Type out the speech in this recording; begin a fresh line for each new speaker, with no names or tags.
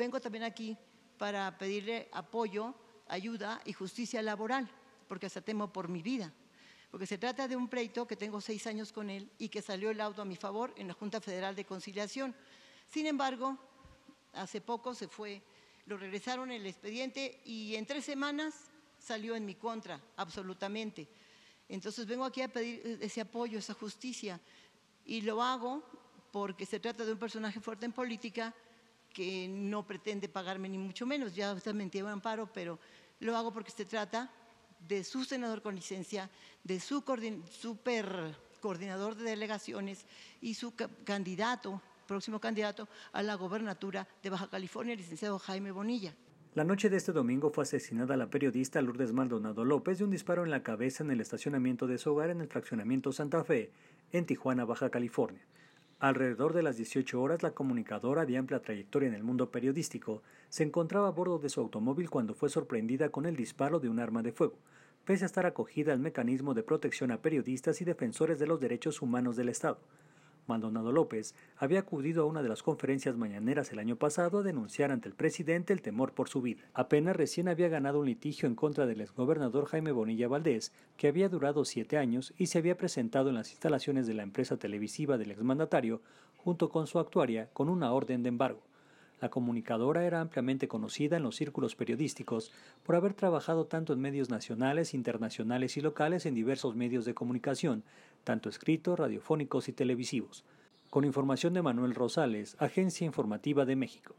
vengo también aquí para pedirle apoyo, ayuda y justicia laboral, porque hasta temo por mi vida. Porque se trata de un pleito que tengo seis años con él y que salió el auto a mi favor en la Junta Federal de Conciliación. Sin embargo, hace poco se fue, lo regresaron el expediente y en tres semanas salió en mi contra, absolutamente. Entonces vengo aquí a pedir ese apoyo, esa justicia. Y lo hago porque se trata de un personaje fuerte en política que no pretende pagarme ni mucho menos, ya está mentido en amparo, pero lo hago porque se trata de su senador con licencia, de su super coordinador de delegaciones y su candidato, próximo candidato a la gobernatura de Baja California, el licenciado Jaime Bonilla.
La noche de este domingo fue asesinada la periodista Lourdes Maldonado López de un disparo en la cabeza en el estacionamiento de su hogar en el fraccionamiento Santa Fe, en Tijuana, Baja California. Alrededor de las 18 horas, la comunicadora de amplia trayectoria en el mundo periodístico se encontraba a bordo de su automóvil cuando fue sorprendida con el disparo de un arma de fuego, pese a estar acogida al mecanismo de protección a periodistas y defensores de los derechos humanos del Estado. Maldonado López había acudido a una de las conferencias mañaneras el año pasado a denunciar ante el presidente el temor por su vida. Apenas recién había ganado un litigio en contra del exgobernador Jaime Bonilla Valdés, que había durado siete años y se había presentado en las instalaciones de la empresa televisiva del exmandatario junto con su actuaria con una orden de embargo. La comunicadora era ampliamente conocida en los círculos periodísticos por haber trabajado tanto en medios nacionales, internacionales y locales en diversos medios de comunicación, tanto escritos, radiofónicos y televisivos. Con información de Manuel Rosales, Agencia Informativa de México.